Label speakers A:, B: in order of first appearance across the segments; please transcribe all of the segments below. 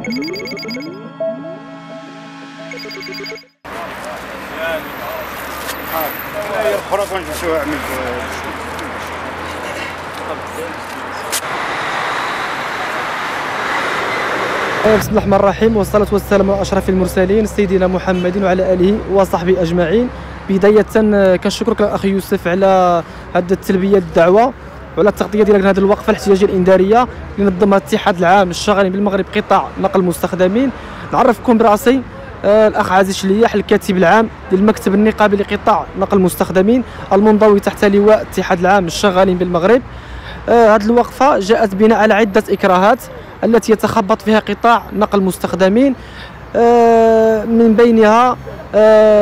A: بسم الله الرحمن الرحيم والصلاة والسلام على أشرف المرسلين سيدنا محمد وعلى آله وصحبه أجمعين. بداية كنشكرك الأخ يوسف على هذه التلبية الدعوة. وعلى التغطية ديالك لهذه الوقفة الاحتجاجية الإنذارية اللي نظمها الاتحاد العام الشغالين بالمغرب قطاع نقل المستخدمين. نعرفكم برأسي آه، الأخ عزيز شلياح الكاتب العام للمكتب النقابي لقطاع نقل المستخدمين المنضوي تحت لواء الاتحاد العام الشغالين بالمغرب. آه، هذه الوقفة جاءت بناء على عدة إكراهات التي يتخبط فيها قطاع نقل المستخدمين. آه، من بينها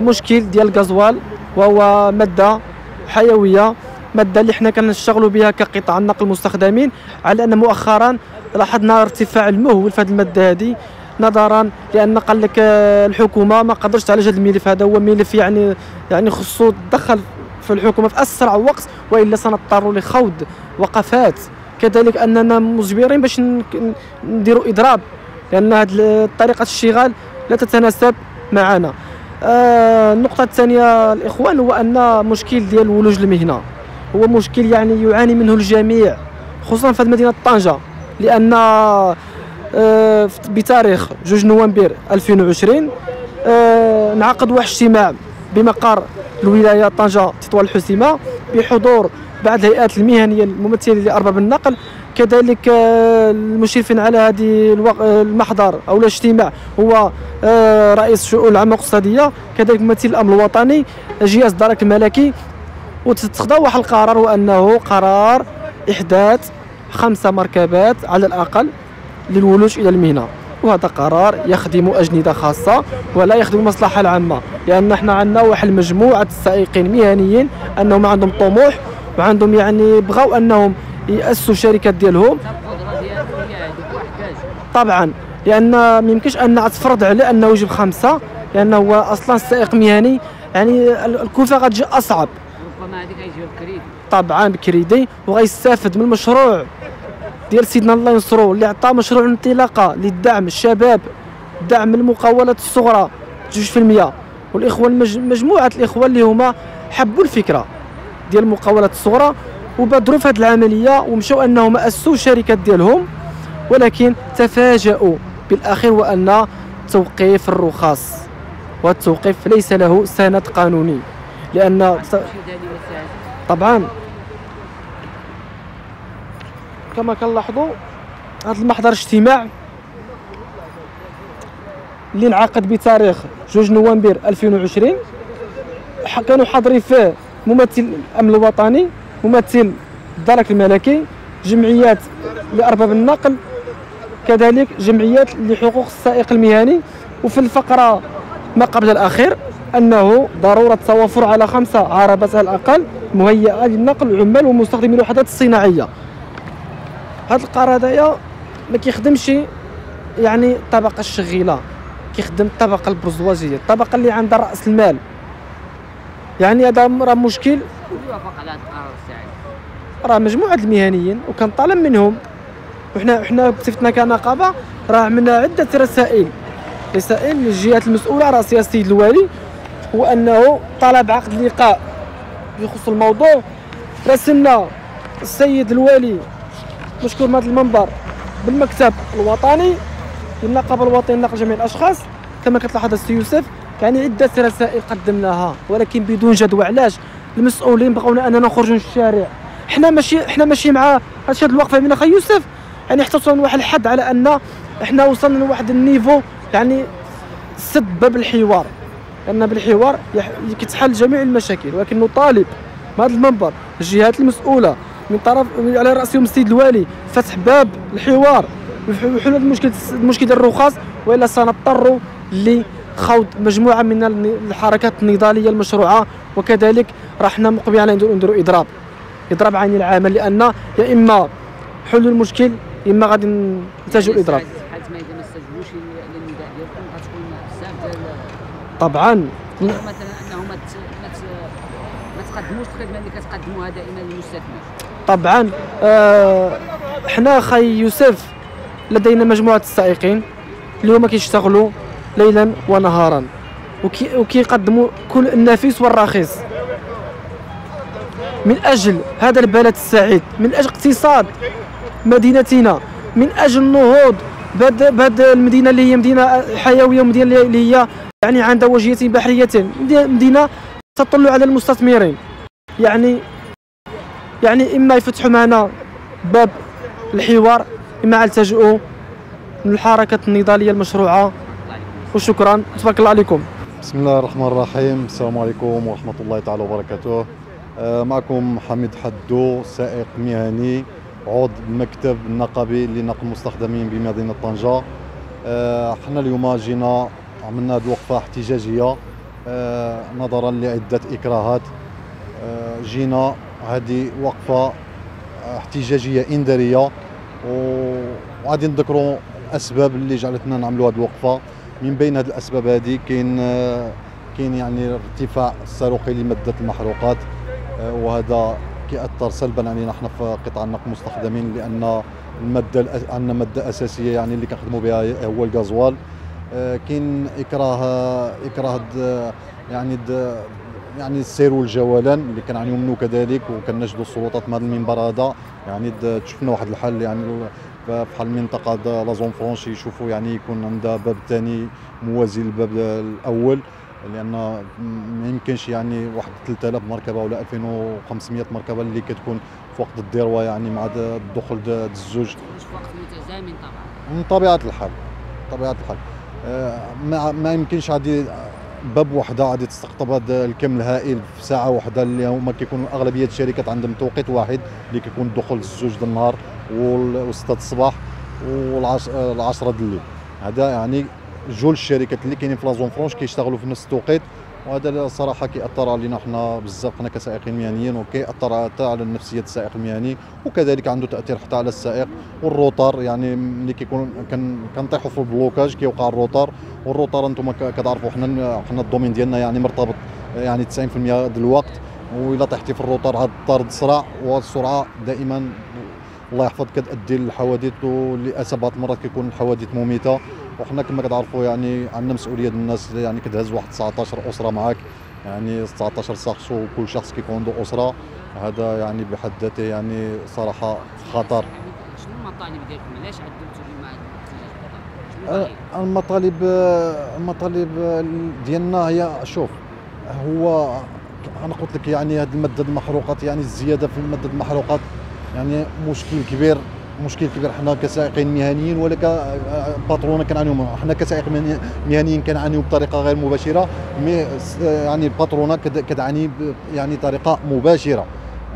A: مشكل ديال الغازوال وهو مادة حيوية. مادة اللي حنا كنشتغلوا بها كقطاع النقل المستخدمين على أن مؤخرا لاحظنا ارتفاع المهول في هذه المادة هذه نظرا لأن قال لك آه، الحكومة ما قدرش تعالج هذا الملف. هذا هو ملف يعني يعني خصو تدخل في الحكومة في أسرع وقت وإلا سنضطر لخوض وقفات. كذلك أننا مجبرين باش نديروا إضراب لأن هذه طريقة الشغال لا تتناسب معنا. آه النقطة الثانية الإخوان هو أن مشكل ديال ولوج المهنة. هو مشكل يعني يعاني منه الجميع خصوصا في مدينة طنجة لأن آه، بتاريخ 2 نوفمبر 2020 آه، انعقد واحد اجتماع بمقر الولاية طنجة تطوان الحسيمة بحضور بعض الهيئات المهنية الممثلة لأرباب النقل. كذلك آه، المشرفين على هذه المحضر أو الاجتماع هو رئيس الشؤون العامة الاقتصادية كذلك ممثل الأمن الوطني جهاز الدرك الملكي. وتتخذ واحد القرار وانه قرار إحداث خمسه مركبات على الأقل للولوج إلى المهنة. وهذا قرار يخدم أجندة خاصة ولا يخدم المصلحة العامة لأن إحنا عندنا واحد مجموعه السائقين مهنيين أنهم عندهم طموح وعندهم يعني بغاو أنهم يأسسوا شركات ديالهم. طبعا لأن ما يمكنش أن تفرض عليه أنه يجيب خمسة لأنه هو أصلا السائق مهني يعني الكلفه غتجي أصعب.
B: ربما بكريدي
A: طبعا بكريدي وغيستافد من المشروع. ديال سيدنا الله ينصرو اللي عطى مشروع انطلاقه للدعم الشباب دعم المقاولات الصغرى 2% والإخوة مجموعة الإخوة اللي هما حبوا الفكرة ديال المقاولات الصغرى وبادروا في هذه العملية ومشاو أنهم أسسوا الشركات ديالهم ولكن تفاجؤوا بالأخير وأن توقيف الرخص والتوقيف ليس له سند قانوني. لأن طبعا. كما كنلاحظوا هذا المحضر اجتماع اللي انعقد بتاريخ 2 نوفمبر 2020 كانوا حاضرين فيه ممثل الأمن الوطني ممثل الدرك الملكي جمعيات لأرباب النقل كذلك جمعيات لحقوق السائق المهني وفي الفقرة ما قبل الأخير أنه ضرورة توافر على خمسه عربات على الأقل مهيئة للنقل العمال ومستخدمي الوحدات الصناعيه هذا القرار هذايا ما كيخدمش يعني الطبقه الشغيلة كيخدم الطبقة البرجوازيه الطبقة اللي عندها رأس المال. يعني هذا راه مشكل. راه مجموعة المهنيين وكنطالب منهم. وحنا حنا بصفتنا كنقابة راه عملنا عدة رسائل. رسائل للجهات المسؤولة على راسها السيد الوالي هو انه طلب عقد لقاء. يخص الموضوع رسلنا السيد الوالي مشكور من هذا المنبر بالمكتب الوطني للنقابة الوطنية لنقل جميع الأشخاص. كما كتلاحظ السي يوسف يعني عدة رسائل قدمناها ولكن بدون جدوى. علاش؟ المسؤولين بغاونا أننا نخرجوا للشارع حنا ماشي حنا ماشي مع هذه الوقفة من أخي يوسف. يعني حتى وصلنا لواحد الحد على أن إحنا وصلنا لواحد النيفو يعني سد باب الحوار. لأن بالحوار كتحل جميع المشاكل ولكن نطالب بهذا المنبر الجهات المسؤولة من طرف على رأسهم السيد الوالي فتح باب الحوار وحلول المشكل المشكل ديال الرخص وإلا سنضطر لخوض مجموعة من الحركات النضالية المشروعة وكذلك راح حنا مقبلين على نديروا إضراب. إضراب عين العمل لأن يا إما حلول المشكل إما غادي نتجهوا الاضراب طبعا.
B: مثلا انه ما تقدموش الخدمة اللي كتقدموها دائما للمستثمر.
A: طبعا. آه، إحنا خي يوسف لدينا مجموعة السائقين اللي هما كيشتغلوا ليلا ونهارا وكي وكيقدموا كل النفيس والرخيص. من أجل هذا البلد السعيد من أجل اقتصاد مدينتنا من أجل النهوض بهاد المدينة اللي هي مدينة حيوية ومدينة اللي هي يعني عندها وجهيه بحرية. مدينة تطل على المستثمرين. يعني يعني إما يفتحوا معنا باب الحوار إما يلتجئوا للحركه النضالية المشروعة. وشكرا. تبارك الله عليكم.
C: بسم الله الرحمن الرحيم. السلام عليكم ورحمة الله تعالى وبركاته. آه، معكم حميد حدو سائق مهني عضو المكتب النقابي لنقل المستخدمين بمدينة طنجة. آه، حنا اليوم جينا عملنا هذه الوقفة احتجاجية آه، نظرا لعدة إكراهات. آه، جينا هذه وقفة احتجاجية إنذارية و- وغادي نذكروا الأسباب اللي جعلتنا نعملوا هذه الوقفة. من بين هذه الأسباب هذه كاين آه، كاين يعني ارتفاع الصاروخي لمادة المحروقات وهذا كيأثر سلبا علينا إحنا في قطاع النقل المستخدمين لأن المادة الأ- عندنا مادة أساسية يعني اللي كنخدموا بها هو الغازوال. كاين إكراه إكراه د- يعني د- يعني السير والجولان اللي كنعانيو منه كذلك وكنجدوا السلطات من هذا المنبر هذا. يعني شفنا واحد الحل يعني ال- بحال المنطقة لا زون فرونشي يشوفوا يعني يكون عندها باب ثاني موازي للباب الأول. لأن ما يمكنش يعني واحد 3000 مركبة ولا 2500 مركبة اللي كتكون في وقت الذروه يعني مع الدخول الزوج.
B: في وقت متزامن طبعا.
C: من طبيعة الحال طبيعة الحال. آه، ما ما يمكنش غادي باب وحدة غادي تستقطب هذا الكم الهائل في ساعة واحدة اللي هما كيكونوا أغلبية الشركات عندهم توقيت واحد اللي كيكون الدخول الزوج د النهار و6 الصباح والعشرة د الليل. هذا يعني جول الشركات اللي كاينين في لازون فرونش كيشتغلوا في نفس التوقيت. وهذا الصراحه كيأثر علينا حنا بزاف حنا كسائقين مهنيين وكيأثر حتى على نفسية السائق المهني وكذلك عنده تأثير حتى على السائق والروتر. يعني ملي كيكون كن كنطيحوا في البلوكاج كيوقع الروتر والروتر أنتم كتعرفوا حنا حنا الدومين ديالنا يعني مرتبط يعني 90% ديال الوقت. وإلا طيحتي في الروتر عاد طارد صراع والسرعة دائما الله يحفظ كتأدي للحوادث وللاسف بعض المرات كيكون الحوادث مميتة. وحنا كما كتعرفوا يعني عندنا مسؤولية الناس يعني كتهز واحد 19 أسرة معاك. يعني 19 شخص وكل شخص كيكون عنده أسرة. هذا يعني بحد ذاته يعني صراحة خطر.
B: شنو المطالب ديالكم؟ علاش عدلتوا اليوم
C: أه،؟ المطالب المطالب ديالنا هي شوف هو أنا قلت لك يعني هذه الماده المحروقات يعني الزيادة في ماده المحروقات يعني مشكل كبير. مشكل كبير. حنا كسائقين مهنيين ولا ك patron كنعانيو منه. حنا كسائق مهني- مهنيين كنعانيو بطريقة غير مباشرة mais س- يعني ال patronat كتعاني يعني طريقة مباشرة.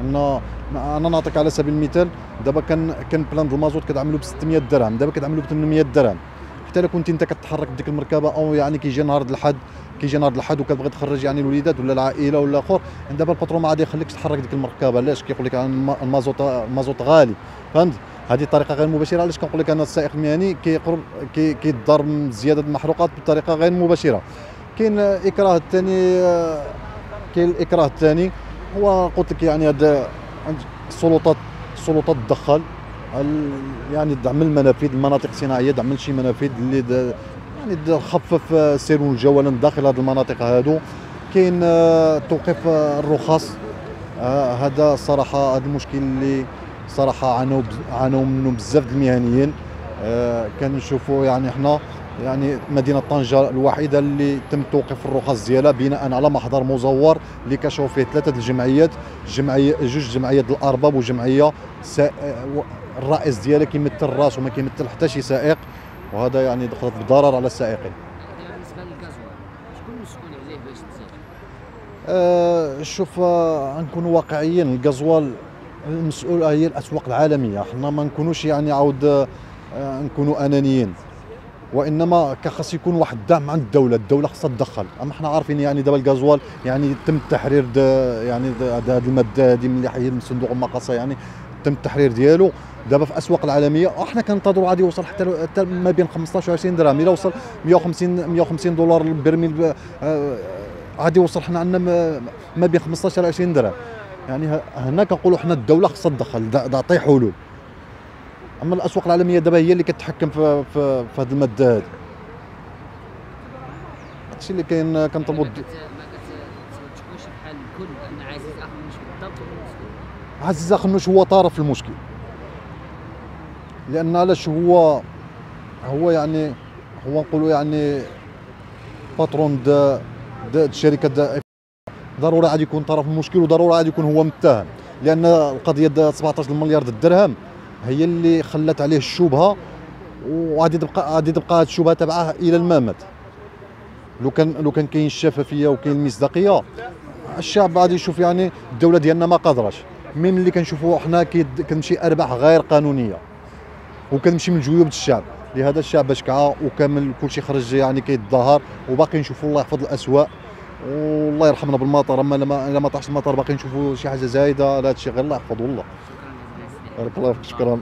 C: ان أنا نعطيك على سبيل المثال دابا كان كان plein المازوت كتعملو ب 600 درهم دابا كتعملو ب 800 درهم. حتى الا كنت انت كتحرك بديك المركبة أو يعني كيجي نهار الحد كيجي نهار الحد وكتبغي تخرج يعني الوليدات ولا العائلة ولا آخر دابا الباترون ما غادي يخليكش تحرك ديك المركبة. علاش؟ كيقول لك الم- المازوت المازوت غالي. فهمت؟ هذه طريقة غير مباشرة. علاش كنقول لك أنا السائق المهني كيقرب كي- كيتضر من زياده المحروقات بطريقة غير مباشرة. كاين الاكراه الثاني آه، كاين الإكراه الثاني. هو قلت لك يعني هذا السلطات السلطات تدخل يعني دعم المنافذ المناطق الصناعيه دعم شي منافذ اللي يعني خفف آه، السير والجولان داخل هذه المناطق هادو. كاين آه، توقيف الرخص. هذا صراحة هذا المشكل اللي صراحة عانوا عانوا منه بزاف المهنيين. آه، كنشوفوا يعني حنا يعني مدينة طنجة الوحيدة اللي تم توقيف الرخص ديالها بناء على محضر مزور اللي كشفوا فيه ثلاثة الجمعيات جمعيه جوج جمعيات الأرباب وجمعية سا... آه، الرئيس ديالها كيمثل الراس وما كيمثل حتى شي سائق. وهذا يعني دخلت بضرر على السائقين.
B: بالنسبة شكون مسؤول عليه باش؟
C: آه، شوف آه، نكونوا واقعيين الغزوال المسؤول هي الأسواق العالمية. حنا ما نكونوش يعني عاود آه، نكونوا أنانيين. وإنما كخاص يكون واحد الدعم عند الدولة الدولة خاصها تدخل. أما حنا عارفين يعني دابا الغازوال يعني تم التحرير يعني هذه الماده هذه من حي من صندوق المقاصة يعني تم التحرير ديالو. دابا في الاسواق العالمية وحنا كننتظروا غادي يوصل حتى ما بين 15 و 20 درهم. إلى وصل 150 150 دولار البرميل آه، غادي يوصل حنا عندنا ما- بين 15 ل 20 درهم. يعني هنا كنقولوا حنا الدولة خاصها تدخل تعطي حلول. أما الأسواق العالمية دابا هي اللي كتحكم في في, في هذه الماده هذه هادشي اللي كاين كنطلبوا
B: ما كتوجهوش بحال الكل أن عزيز اخنوش بالضبط
C: عزيز اخنوش هو طرف المشكل. لأن علاش هو هو يعني هو نقولوا يعني باترون د د الشركة د ضروري غادي يكون طرف المشكل وضروري غادي يكون هو متهم. لأن القضية د 17 مليار د الدرهم هي اللي خلت عليه الشبهة وغادي تبقى غادي تبقى هاد الشبهة تبعه إلى الممات لو كان لو كان كاين الشفافية وكاين المصداقية الشعب غادي يشوف يعني الدولة ديالنا ما قادراش من اللي كنشوفوا حنا كتمشي أرباح غير قانونية وكنمشي من جيوب الشعب. لهذا الشعب باش كعا وكامل كلشي خرج يعني كيتظاهر وباقي نشوفوا الله يحفظ الأسواق. والله يرحمنا بالمطر. أما لما الا ما طاحش المطر باقي نشوفوا شي حاجة زايدة هذا الشيء غير الله يحفظ والله بارك الله فيك شكرا.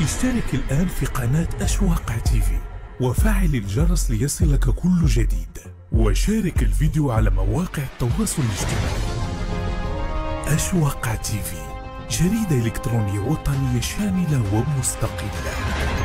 D: اشترك الآن في قناة أشواق تيفي وفعل الجرس ليصلك كل جديد. وشارك الفيديو على مواقع التواصل الاجتماعي. أشواق تيفي جريدة إلكترونية وطنية شاملة ومستقلة.